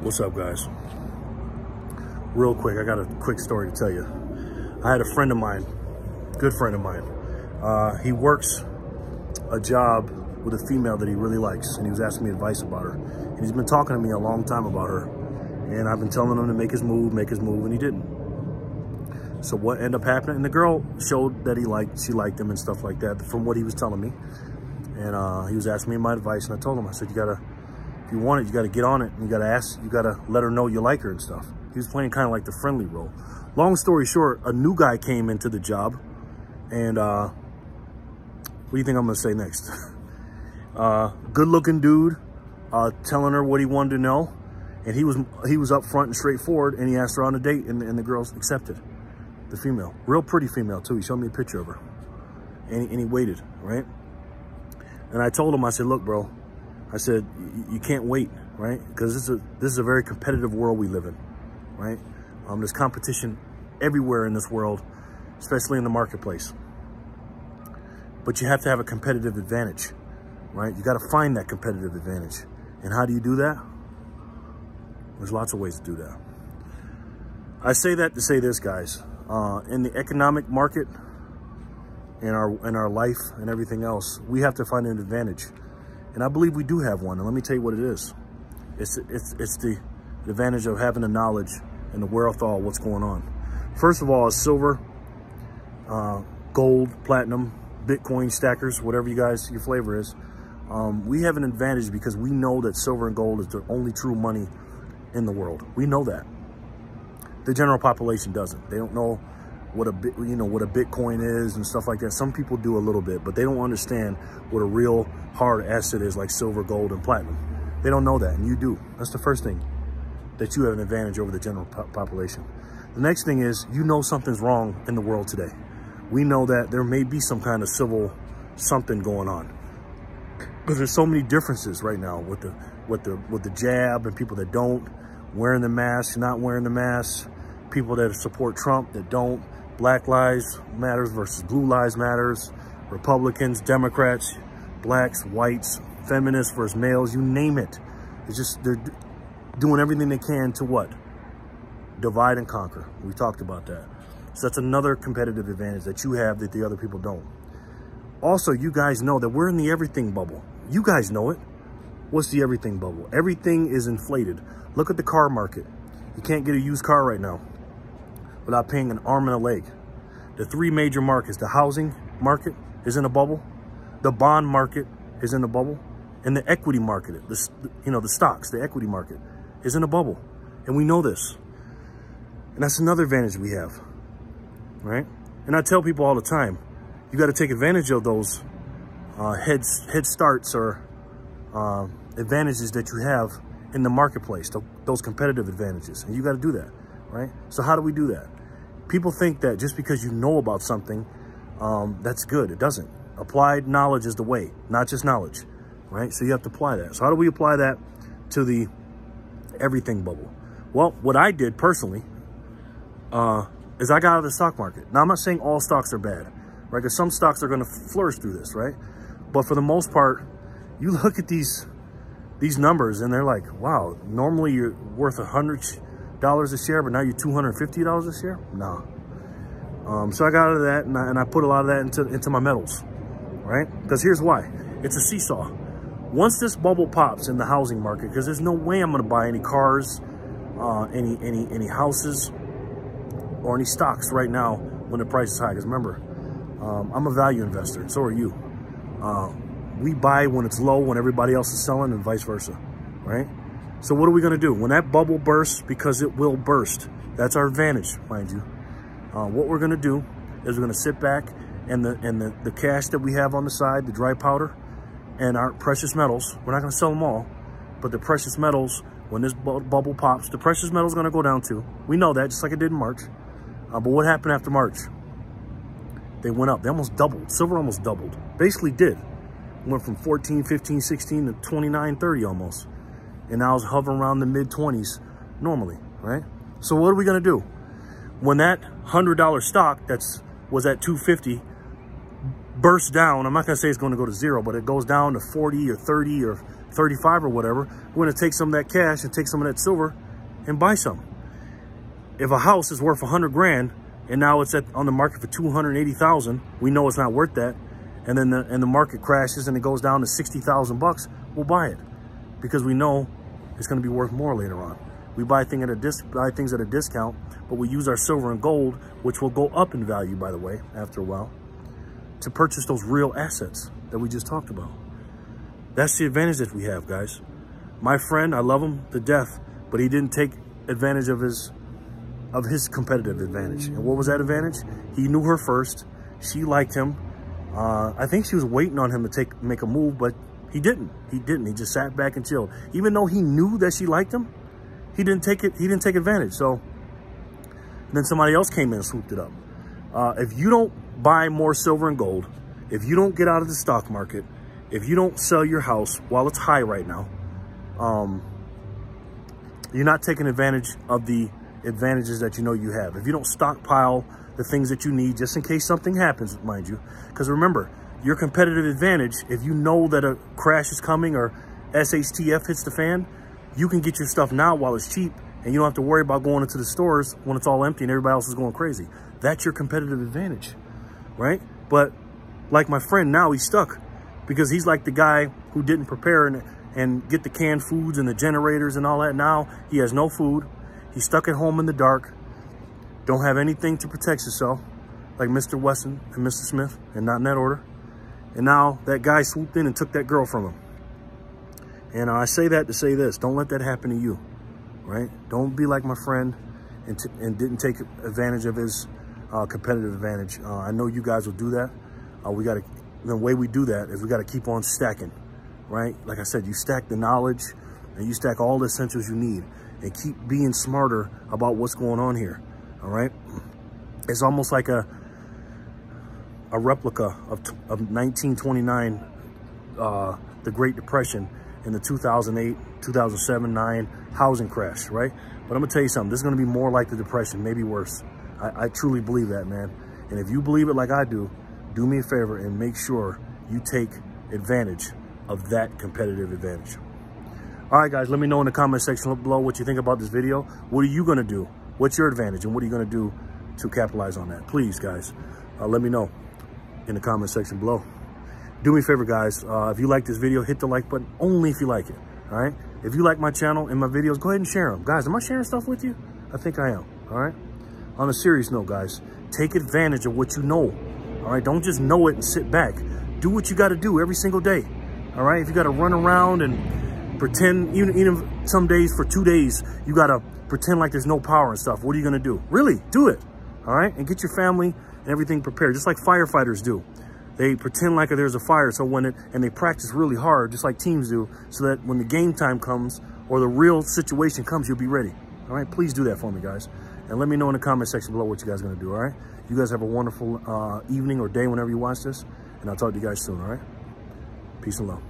What's up, guys? Real quick, I got a quick story to tell you. I had a friend of mine, good friend of mine. Uh, he works a job with a female that he really likes, and he was asking me advice about her. And he's been talking to me a long time about her, and I've been telling him to make his move, make his move, and he didn't. So what ended up happening? And the girl showed that he liked, she liked him and stuff like that, from what he was telling me. And uh, he was asking me my advice, and I told him, I said, you gotta, you want it, you got to get on it. And you got to ask, you got to let her know you like her and stuff. He was playing kind of like the friendly role. Long story short, a new guy came into the job. And uh, what do you think I'm going to say next? uh, good looking dude, uh, telling her what he wanted to know. And he was he was up front and straightforward. And he asked her on a date and, and the girls accepted the female. Real pretty female too. He showed me a picture of her. And and he waited, right? And I told him, I said, look, bro, I said, you can't wait, right? Because this is a, this is a very competitive world we live in, right? Um, there's competition everywhere in this world, especially in the marketplace. But you have to have a competitive advantage, right? You got to find that competitive advantage. And how do you do that? There's lots of ways to do that. I say that to say this, guys. Uh, in the economic market, in our in our life and everything else, we have to find an advantage. And I believe we do have one. And let me tell you what it is. It's, it's, it's the advantage of having the knowledge and the wherewithal what's going on. First of all, is silver, uh, gold, platinum, Bitcoin stackers, whatever you guys, your flavor is. Um, we have an advantage because we know that silver and gold is the only true money in the world. We know that. The general population doesn't. They don't know what a you know, what a Bitcoin is and stuff like that. Some people do a little bit, but they don't understand what a real hard asset is like silver, gold, and platinum. They don't know that, and you do. That's the first thing that you have an advantage over the general po population. The next thing is you know something's wrong in the world today. We know that there may be some kind of civil something going on because there's so many differences right now with the with the with the jab and people that don't wearing the mask, not wearing the mask, people that support Trump that don't Black Lives Matters versus Blue Lives Matters, Republicans, Democrats, blacks, whites, feminists versus males, you name it. It's just, they're doing everything they can to what? Divide and conquer. We talked about that. So that's another competitive advantage that you have that the other people don't. Also, you guys know that we're in the everything bubble. You guys know it. What's the everything bubble? Everything is inflated. Look at the car market. You can't get a used car right now without paying an arm and a leg. The three major markets, the housing market is in a bubble, the bond market is in a bubble, and the equity market, the, you know, the stocks, the equity market is in a bubble. And we know this. And that's another advantage we have, right? And I tell people all the time, you got to take advantage of those uh, head, head starts or uh, advantages that you have in the marketplace, those competitive advantages. And you got to do that right? So how do we do that? People think that just because you know about something, um, that's good. It doesn't. Applied knowledge is the way, not just knowledge, right? So you have to apply that. So how do we apply that to the everything bubble? Well, what I did personally uh, is I got out of the stock market. Now, I'm not saying all stocks are bad, right? Because some stocks are going to flourish through this, right? But for the most part, you look at these these numbers and they're like, wow, normally you're worth a hundred dollars a share, but now you're $250 a share? No. Um, so I got out of that and I, and I put a lot of that into, into my metals, right? Because here's why. It's a seesaw. Once this bubble pops in the housing market, because there's no way I'm going to buy any cars, uh, any, any, any houses, or any stocks right now when the price is high. Because remember, um, I'm a value investor, so are you. Uh, we buy when it's low, when everybody else is selling, and vice versa, right? So what are we going to do? When that bubble bursts, because it will burst, that's our advantage, mind you. Uh, what we're going to do is we're going to sit back and the and the, the cash that we have on the side, the dry powder, and our precious metals, we're not going to sell them all, but the precious metals, when this bu bubble pops, the precious metals going to go down too. We know that, just like it did in March. Uh, but what happened after March? They went up. They almost doubled. Silver almost doubled. Basically did. Went from 14, 15, 16 to 29, 30 almost and I was hovering around the mid 20s normally, right? So what are we gonna do? When that $100 stock that's was at 250 bursts down, I'm not gonna say it's gonna go to zero, but it goes down to 40 or 30 or 35 or whatever, we're gonna take some of that cash and take some of that silver and buy some. If a house is worth 100 grand and now it's at, on the market for 280,000, we know it's not worth that. And then the, and the market crashes and it goes down to 60,000 bucks, we'll buy it because we know it's gonna be worth more later on. We buy, thing at a dis buy things at a discount, but we use our silver and gold, which will go up in value, by the way, after a while, to purchase those real assets that we just talked about. That's the advantage that we have, guys. My friend, I love him to death, but he didn't take advantage of his of his competitive advantage. And what was that advantage? He knew her first. She liked him. Uh, I think she was waiting on him to take make a move, but he didn't. He didn't. He just sat back and chilled. Even though he knew that she liked him, he didn't take it. He didn't take advantage. So then somebody else came in and swooped it up. Uh, if you don't buy more silver and gold, if you don't get out of the stock market, if you don't sell your house while it's high right now, um, you're not taking advantage of the advantages that you know you have. If you don't stockpile the things that you need just in case something happens, mind you, because remember, your competitive advantage, if you know that a crash is coming or SHTF hits the fan, you can get your stuff now while it's cheap and you don't have to worry about going into the stores when it's all empty and everybody else is going crazy. That's your competitive advantage, right? But like my friend now, he's stuck because he's like the guy who didn't prepare and, and get the canned foods and the generators and all that. Now he has no food. He's stuck at home in the dark. Don't have anything to protect yourself like Mr. Wesson and Mr. Smith and not in that order. And now that guy swooped in and took that girl from him. And I say that to say this, don't let that happen to you, right? Don't be like my friend and, and didn't take advantage of his uh, competitive advantage. Uh, I know you guys will do that. Uh, we got to, the way we do that is we got to keep on stacking, right? Like I said, you stack the knowledge and you stack all the essentials you need and keep being smarter about what's going on here, all right? It's almost like a, a replica of, of 1929, uh, the Great Depression, and the 2008, 2007, 9 housing crash, right? But I'm gonna tell you something, this is gonna be more like the Depression, maybe worse. I, I truly believe that, man. And if you believe it like I do, do me a favor and make sure you take advantage of that competitive advantage. All right, guys, let me know in the comment section below what you think about this video. What are you gonna do? What's your advantage and what are you gonna do to capitalize on that? Please, guys, uh, let me know in the comment section below do me a favor, guys. Uh, if you like this video, hit the like button only if you like it, all right? If you like my channel and my videos, go ahead and share them. Guys, am I sharing stuff with you? I think I am, all right? On a serious note, guys, take advantage of what you know, all right? Don't just know it and sit back. Do what you got to do every single day, all right? If you got to run around and pretend, even, even some days for two days, you got to pretend like there's no power and stuff. What are you going to do? Really, do it, all right? And get your family everything prepared, just like firefighters do. They pretend like there's a fire. So when it, and they practice really hard, just like teams do, so that when the game time comes or the real situation comes, you'll be ready. All right, please do that for me, guys. And let me know in the comment section below what you guys are gonna do, all right? You guys have a wonderful uh, evening or day whenever you watch this, and I'll talk to you guys soon, all right? Peace and love.